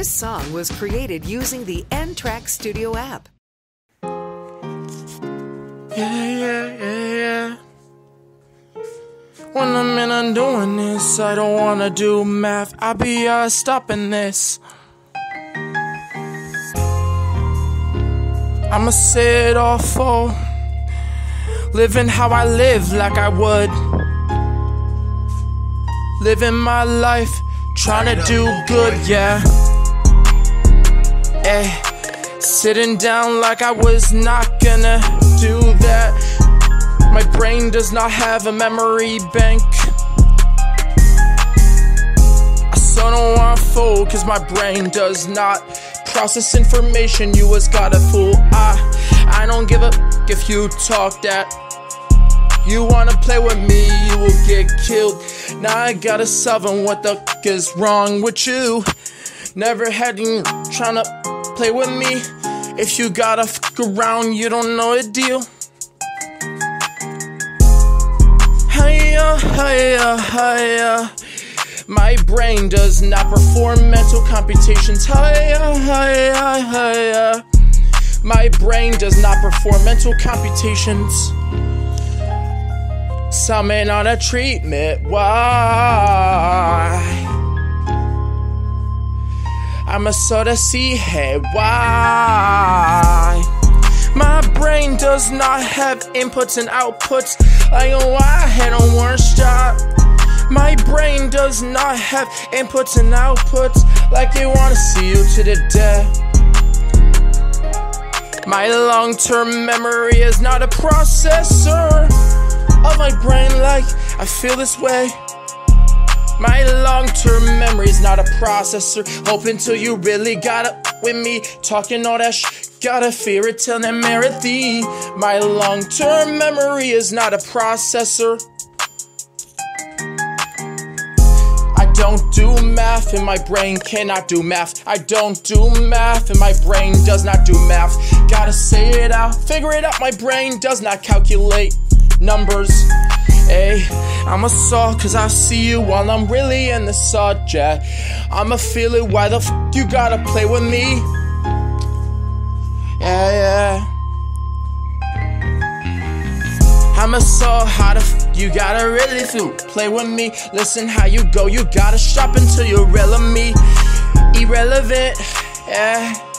This song was created using the N Track Studio app. Yeah, yeah, yeah, yeah. When I'm in, I'm doing this. I don't wanna do math. I be uh stopping this. I'ma say it all for living how I live like I would. Living my life, trying to do good, yeah. Hey, sitting down like I was not gonna do that. My brain does not have a memory bank. I so don't want fool, cause my brain does not process information. You was got a fool. I, I don't give a if you talk that. You wanna play with me, you will get killed. Now I gotta solve on what the f is wrong with you. Never had you tryna play with me. If you gotta f around, you don't know a deal. Hiya, hiya, hiya. My brain does not perform mental computations. Hiya, hiya, hiya. My brain does not perform mental computations. Summon on a treatment. Why? I'm a soda sea head. Why? My brain does not have inputs and outputs like a head on one shot. My brain does not have inputs and outputs like they wanna see you to the death. My long term memory is not a processor of my brain like I feel this way. My long term memory is not a processor. Hope until you really got up with me. Talking all that sh. Gotta fear it till that merit thee. My long term memory is not a processor. I don't do math and my brain cannot do math. I don't do math and my brain does not do math. Gotta say it out, figure it out. My brain does not calculate numbers. Hey, I'ma saw cause I see you while I'm really in the subject. I'ma feel it, why the f you gotta play with me? Yeah, yeah. I'ma saw how the f you gotta really feel. Play with me, listen how you go. You gotta shop until you're real of me. Irrelevant, yeah.